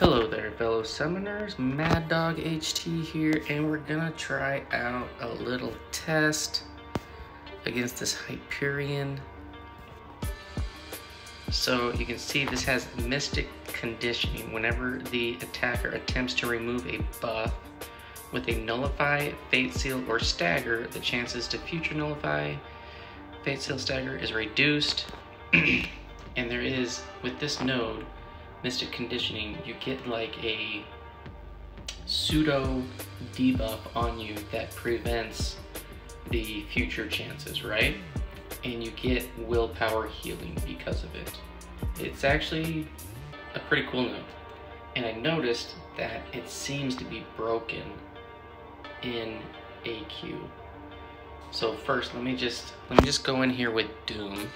Hello there, fellow summoners. Mad Dog HT here, and we're gonna try out a little test against this Hyperion. So you can see this has Mystic Conditioning. Whenever the attacker attempts to remove a buff with a Nullify, Fate Seal, or Stagger, the chances to future Nullify, Fate Seal, Stagger is reduced. and there is, with this node, Mystic Conditioning, you get like a pseudo debuff on you that prevents the future chances, right? And you get willpower healing because of it. It's actually a pretty cool node. And I noticed that it seems to be broken in AQ. So first, let me just let me just go in here with Doom,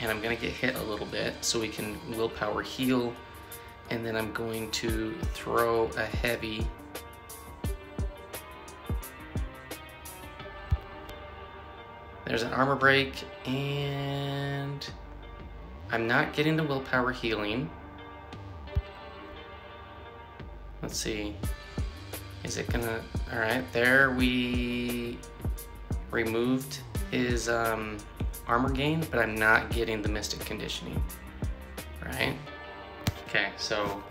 and I'm gonna get hit a little bit so we can willpower heal and then I'm going to throw a heavy There's an armor break and I'm not getting the willpower healing. Let's see. Is it gonna, all right, there we removed his um, armor gain, but I'm not getting the mystic conditioning, right? Okay, so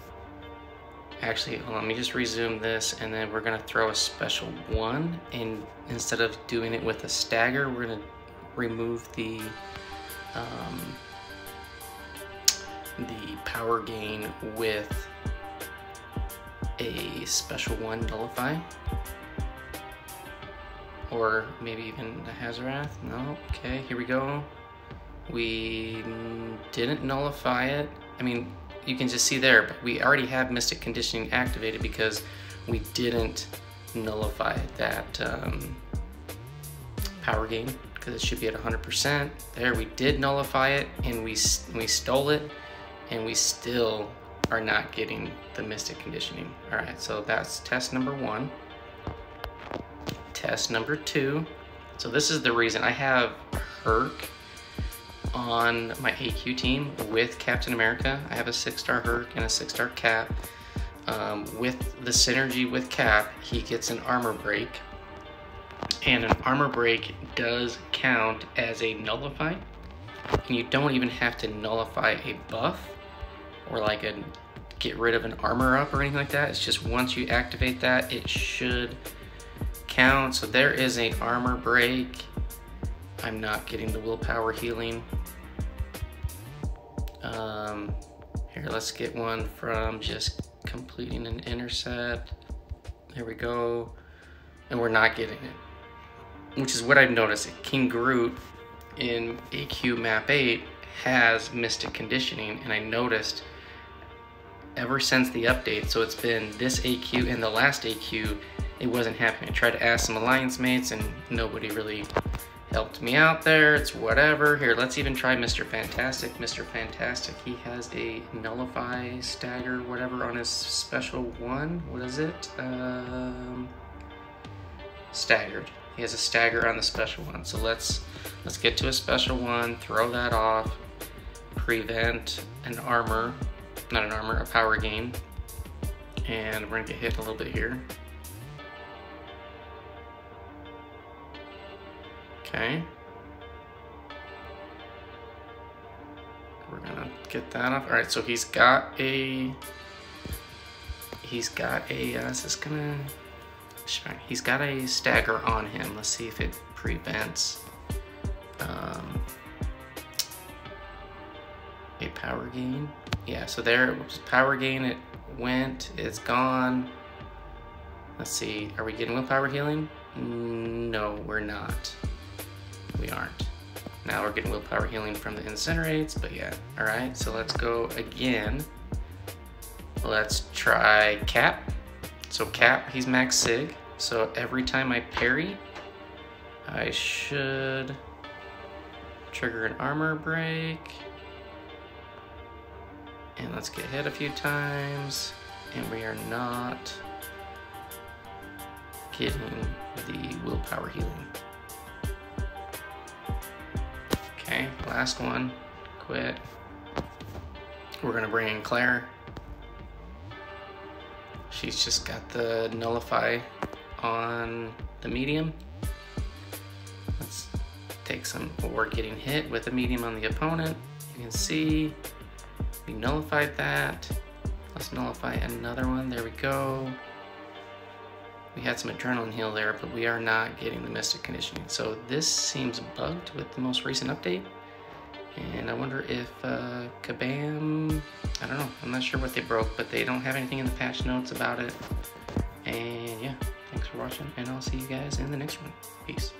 actually, let me just resume this and then we're gonna throw a special one and instead of doing it with a stagger, we're gonna remove the um, the power gain with a special one nullify or maybe even a Hazorath. No, okay, here we go. We didn't nullify it. I mean, you can just see there, but we already have Mystic Conditioning activated because we didn't nullify that um, power gain because it should be at 100%. There, we did nullify it and we, we stole it and we still are not getting the Mystic Conditioning. All right, so that's test number one. Test number two. So this is the reason I have Herc on my AQ team with Captain America. I have a six star Herc and a six star Cap. Um, with the synergy with Cap, he gets an armor break. And an armor break does count as a nullify. And you don't even have to nullify a buff or like a get rid of an armor up or anything like that. It's just once you activate that, it should count. So there is an armor break. I'm not getting the willpower healing. Um, here, let's get one from just completing an intercept. There we go. And we're not getting it, which is what I've noticed. King Groot in AQ map 8 has Mystic Conditioning, and I noticed ever since the update, so it's been this AQ and the last AQ, it wasn't happening. I tried to ask some alliance mates and nobody really helped me out there. It's whatever. Here, let's even try Mr. Fantastic. Mr. Fantastic, he has a nullify stagger, whatever, on his special one. What is it? Um, staggered. He has a stagger on the special one. So let's let's get to a special one. Throw that off. Prevent an armor, not an armor, a power gain. And we're gonna get hit a little bit here. Okay. We're gonna get that off. All right, so he's got a, he's got a, uh, is this gonna, he's got a stagger on him. Let's see if it prevents um, a power gain. Yeah, so there it was power gain, it went, it's gone. Let's see, are we getting willpower healing? No, we're not we aren't. Now we're getting willpower healing from the incinerates, but yeah. All right, so let's go again. Let's try Cap. So Cap, he's max sig. So every time I parry, I should trigger an armor break. And let's get hit a few times. And we are not getting the willpower healing. Okay, last one. Quit. We're gonna bring in Claire. She's just got the nullify on the medium. Let's take some, we're getting hit with a medium on the opponent. You can see we nullified that. Let's nullify another one. There we go. We had some adrenaline heal there, but we are not getting the Mystic Conditioning. So this seems bugged with the most recent update. And I wonder if uh, Kabam, I don't know, I'm not sure what they broke, but they don't have anything in the patch notes about it. And yeah, thanks for watching, and I'll see you guys in the next one. Peace.